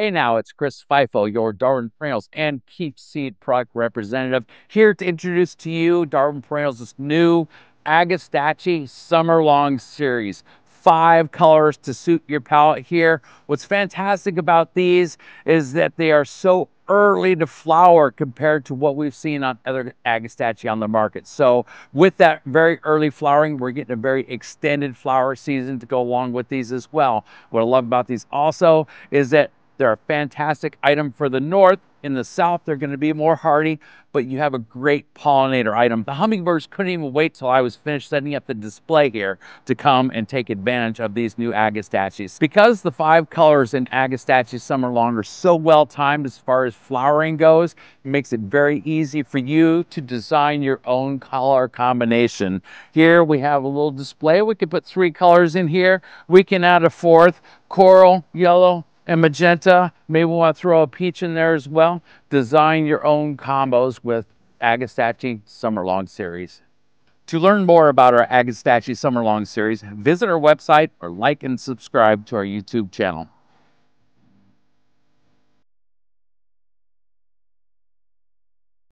Hey now, it's Chris Feifo, your Darwin Perennials and Kieft Seed product representative, here to introduce to you Darwin Perennials' new Agastache Summerlong series. Five colors to suit your palette here. What's fantastic about these is that they are so early to flower compared to what we've seen on other Agastache on the market. So with that very early flowering, we're getting a very extended flower season to go along with these as well. What I love about these also is that they're a fantastic item for the north. In the south, they're going to be more hardy, but you have a great pollinator item. The hummingbirds couldn't even wait till I was finished setting up the display here to come and take advantage of these new Agastaches. Because the five colors in Agastache Summerlong are so well timed as far as flowering goes, it makes it very easy for you to design your own color combination. Here we have a little display. We could put three colors in here. We can add a fourth, coral, yellow, and magenta. Maybe we want to throw a peach in there as well. Design your own combos with Agastache Summerlong Series. To learn more about our Agastache Summerlong Series, visit our website or like and subscribe to our YouTube channel.